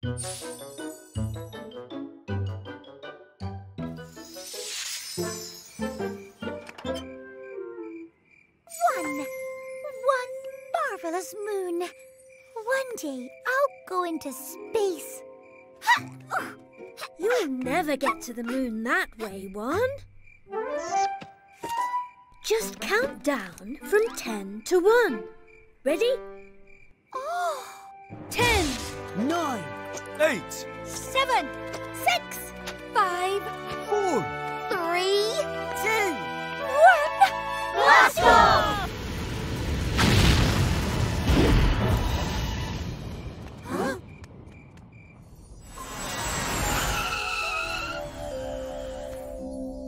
One. One marvelous moon. One day I'll go into space. You'll never get to the moon that way, One. Just count down from ten to one. Ready? Oh, Ten, Nine, eight, seven, six, five, four, three, two, one. Blast off!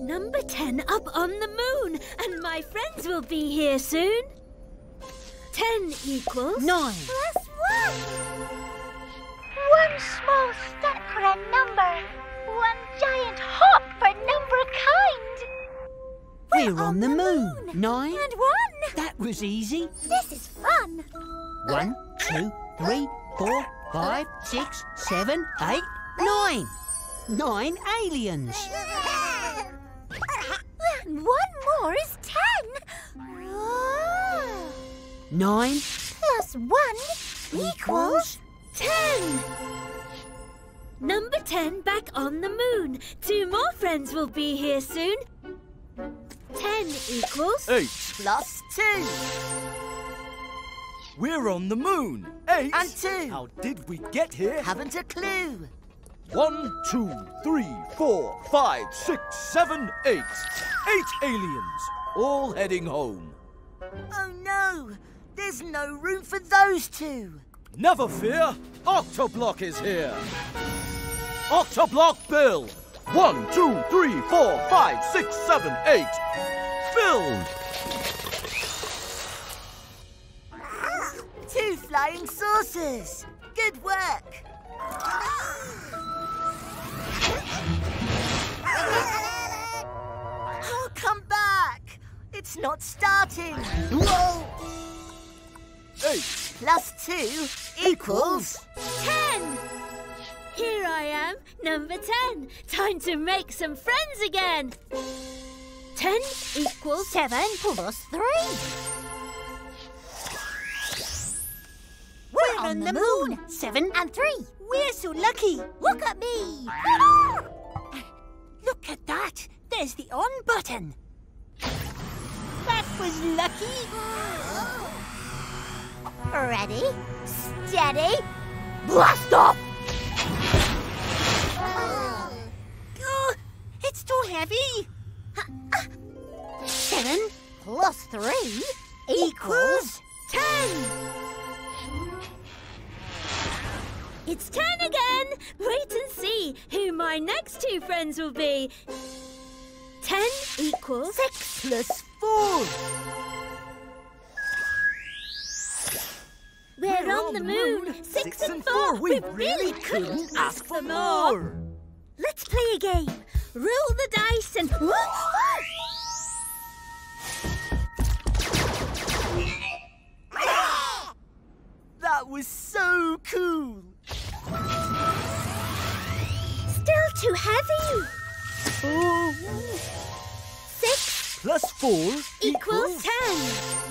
Number 10 up on the moon, and my friends will be here soon. 10 equals... 9. Plus 1 a number. One giant hop for number kind. We're on the moon. Nine. And one. That was easy. This is fun. One, two, three, four, five, six, seven, eight, nine. Nine aliens. And one more is ten. Nine Plus one equals ten. Number ten back on the moon. Two more friends will be here soon. Ten equals eight. plus two We're on the moon. Eight. and two. How did we get here? Haven't a clue. One, two, three, four, five, six, seven, eight. Eight aliens, all heading home. Oh no! There's no room for those two. Never fear, Octoblock is here. Octoblock Bill. One, two, three, four, five, six, seven, eight. Filled. Two flying saucers. Good work. Oh, come back. It's not starting. Whoa! Eight. Plus two equals ten. Here I am, number ten. Time to make some friends again. Ten equals seven plus three. We're on the moon. Seven. And three. We're so lucky. Look at me. Look at that. There's the on button. That was lucky. Ready, steady, blast off! Uh, oh, it's too heavy. Ah. Seven plus three Equals ten. It's ten again. Wait and see who my next two friends will be. Ten equals six plus four. On, the moon. Six, and four. We really couldn't ask for more. Let's play a game. Roll the dice and. That was so cool. Still too heavy. Oh. Six four equals ten.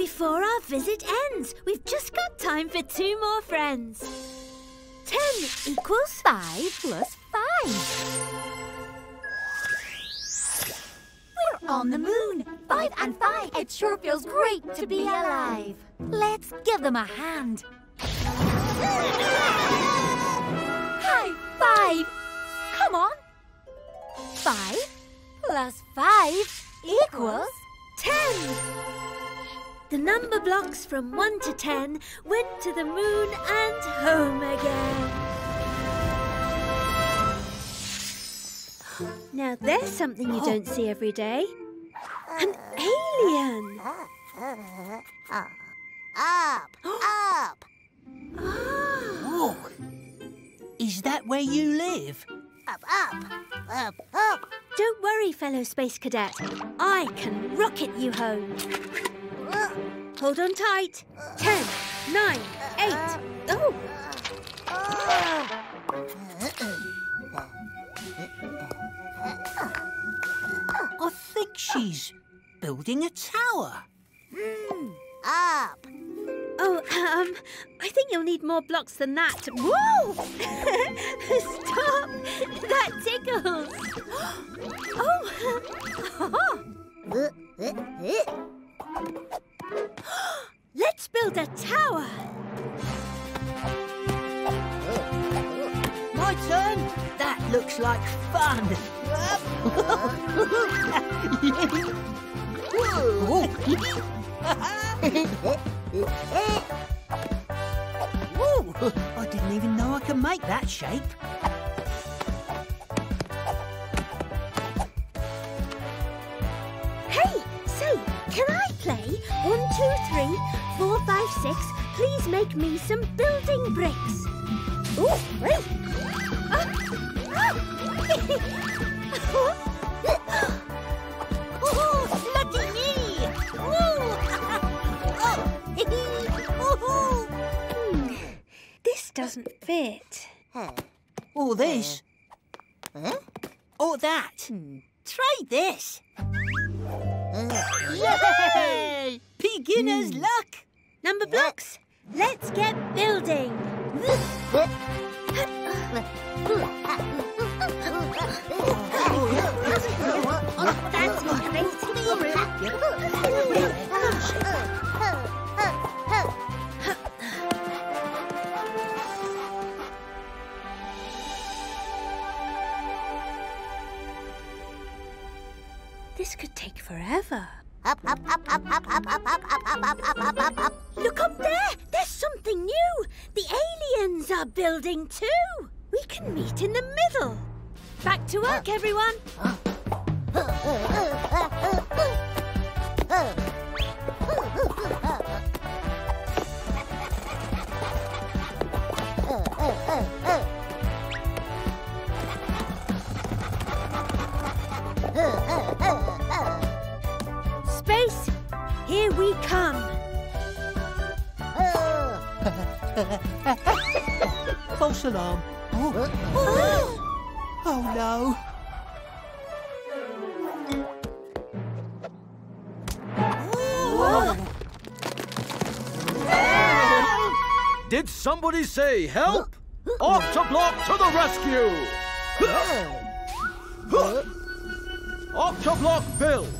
Before our visit ends. We've just got time for two more friends. Ten equals five plus five. We're on the moon. Five and five. It sure feels great to be alive. Let's give them a hand. High five. Come on. Five plus five equals ten. The number blocks from 1 to 10 went to the moon and home again. Now there's something you don't see every day. An alien! up, up. Whoa. Is that where you live? Up, up, up, up. Don't worry, fellow space cadet. I can rocket you home. Hold on tight. Ten, nine, eight. Oh! I think she's building a tower. Mm. Up. Oh, um, I think you'll need more blocks than that. Whoa! Stop! That tickles. oh! Uh, uh, uh. Let's build a tower. My turn? That looks like fun. Whoa! I didn't even know I could make that shape. Make me some building bricks. Ooh, wait. Oh, lucky me! Hmm, this doesn't fit. Or this. Or that. Try this. Yay! Beginner's luck. Number blocks. Let's get building. This could take forever. Up, up, up, up, up, up, up, up, up, up, up, up, up, up, up. Look up there! There's something new! The aliens are building too! We can meet in the middle! Back to work, everyone! We come! False alarm. Oh, oh no. Did somebody say help? Octoblock to the rescue! Octoblock build!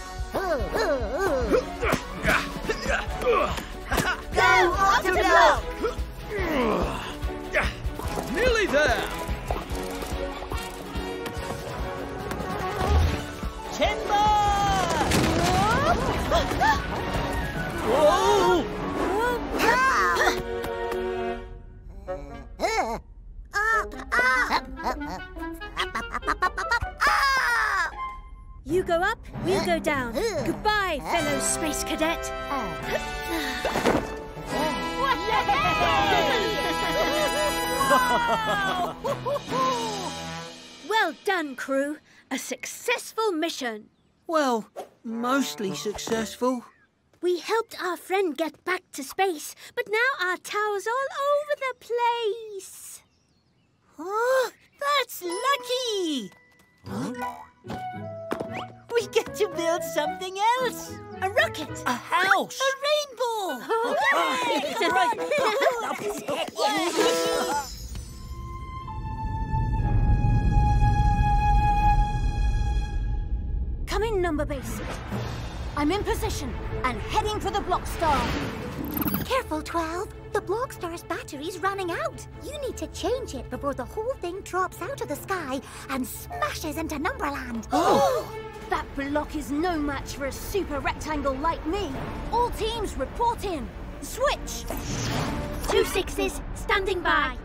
well done, crew. A successful mission. Well, mostly successful. We helped our friend get back to space, but now our tower's all over the place. Oh, that's lucky! We get to build something else. A rocket. A house. A rainbow. Come in, number base. I'm in position and heading for the block star. Careful, 12. The Blockstar's battery's running out. You need to change it before the whole thing drops out of the sky and smashes into Numberland. Oh! That block is no match for a super rectangle like me. All teams report in. Switch. Two sixes, standing by.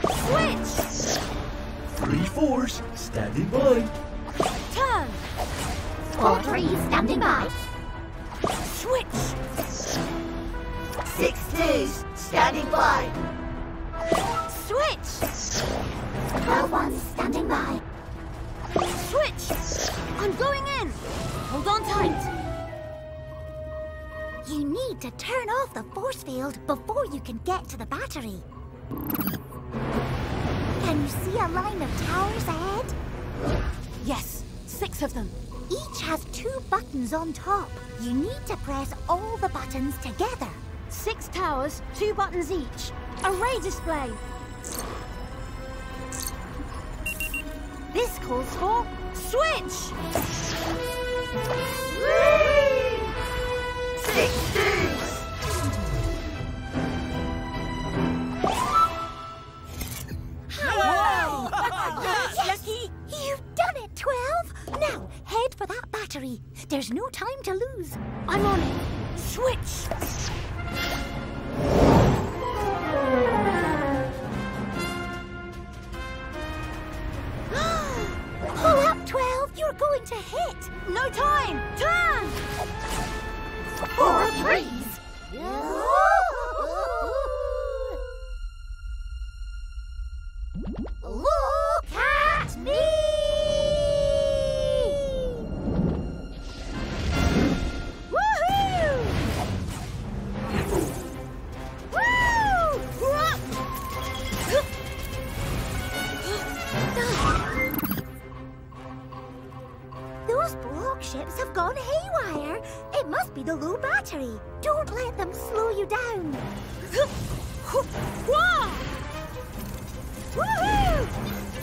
Switch. Three fours, standing by. Turn. Four threes standing by. Switch. Six twos standing by. Switch. Twelve ones standing by. Switch. I'm going in. Hold on tight. You need to turn off the force field before you can get to the battery. Can you see a line of towers ahead? Yes, six of them each has two buttons on top. You need to press all the buttons together. Six towers, two buttons each. Array display. This calls for switch! Whee! 16! Battery. There's no time to lose. I'm on it. Switch. Ships have gone haywire. It must be the low battery. Don't let them slow you down. Woohoo!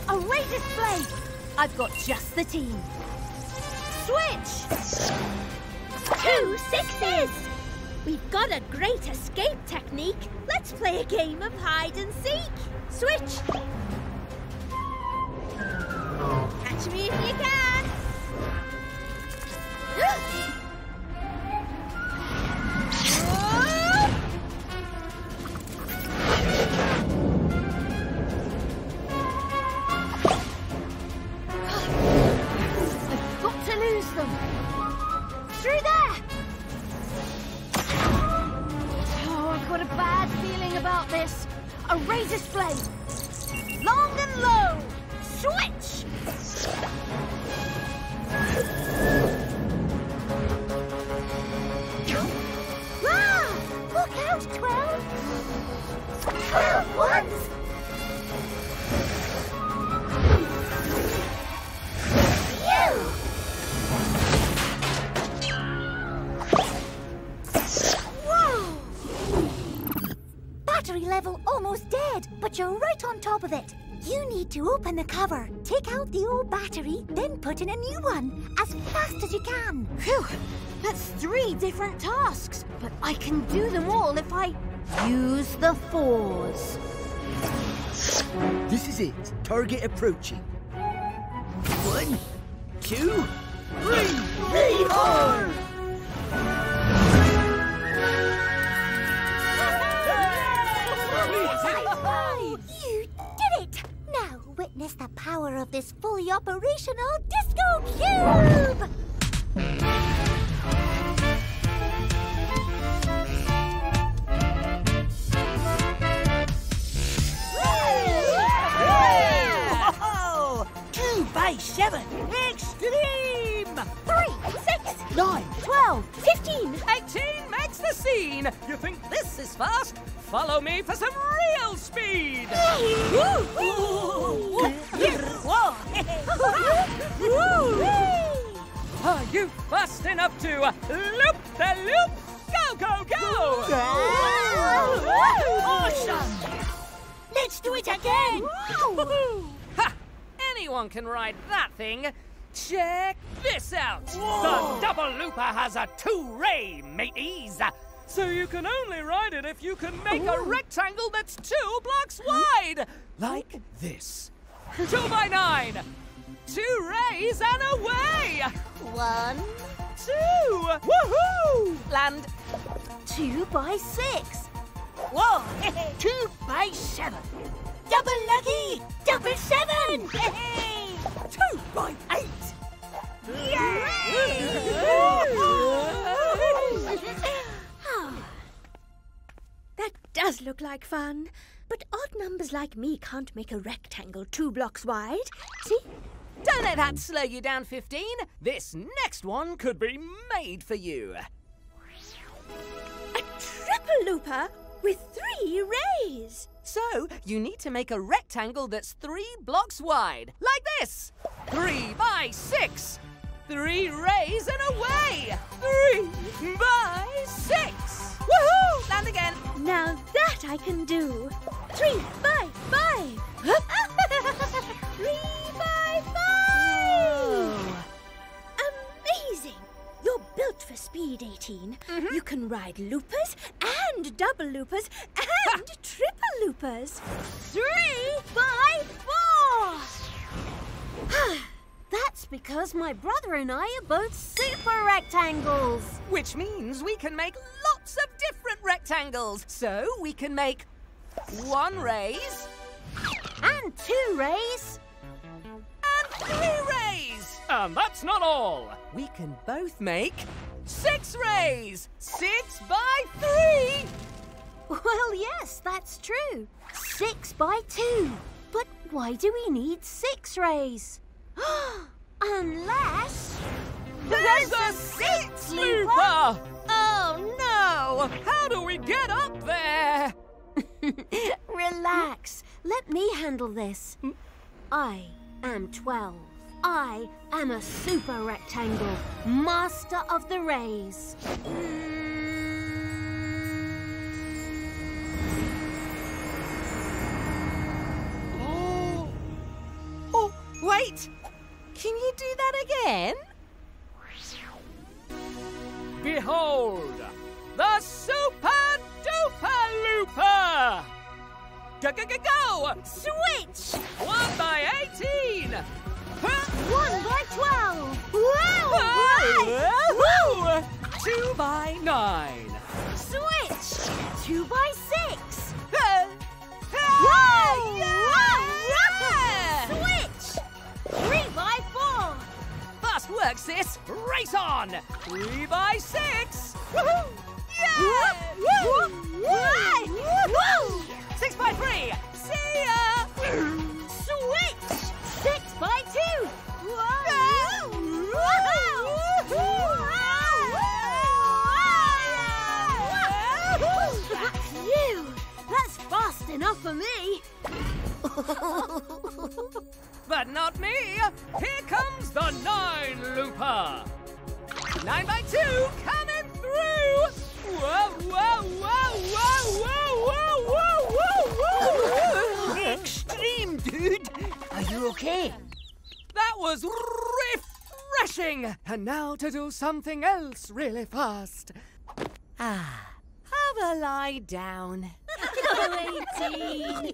Array display. I've got just the team. Switch. Two sixes! We've got a great escape technique. Let's play a game of hide and seek. Switch! Catch me if you can! Need to open the cover, take out the old battery, then put in a new one as fast as you can. Phew. That's three different tasks, but I can do them all if I use the fours. This is it. Target approaching. One, two, three. Three! You it! Now witness the power of this fully operational disco cube! Whoa! Two by seven. Extreme! Three, six, Nine. Twelve. fifteen. 18 the scene. You think this is fast? Follow me for some real speed. Are you fast enough to loop the loop? Go, go, go! Awesome! Let's do it again! Ha! Anyone can ride that thing. Check this out. The double looper has a two-ray, mateys. So you can only ride it if you can make a rectangle that's two blocks wide, like this. Two by nine. Two rays and away. One, Two. Woohoo! Land. Two by six. Whoa! Two by seven. Double lucky! Double seven! Two by eight! That does look like fun. But odd numbers like me can't make a rectangle two blocks wide. See? Don't let that slow you down, 15. This next one could be made for you. A triple looper? with three rays. So, you need to make a rectangle that's three blocks wide, like this. Three by six. Three rays and away. Three by six. Woohoo! Land again. Now that I can do. Three by five. Three by five. Amazing! You're built for speed, 18. Mm-hmm. You can ride loopers and double loopers and triple loopers. Three by four! That's because my brother and I are both super rectangles. Which means we can make lots of different rectangles. So, we can make one raise And two rays. and three rays. And that's not all. We can both make six rays. Six by three. Well, yes, that's true. Six by two. But why do we need six rays? Unless. There's a six looper. Oh no! How do we get up there? Relax. Let me handle this. I am 12. I am a super rectangle, master of the rays. Mm. Oh. Oh, wait. Can you do that again? Behold, the Super Duper Looper! Go, go, go, go! Switch! One by 18! One by 12. Wow! Whoa! Two by nine! Switch! Two by six. Work, sis! Race on! Three by six! Woohoo! Woo! Six by three! See ya! Switch! Six by two. Phew! That's fast enough for me. But not me! Here comes the nine looper! Nine by two coming through! Whoa, whoa, whoa, whoa, whoa, whoa, whoa, whoa, whoa! Extreme, dude. Are you okay? That was refreshing! And now to do something else really fast. Ah, have a lie down. Eighteen.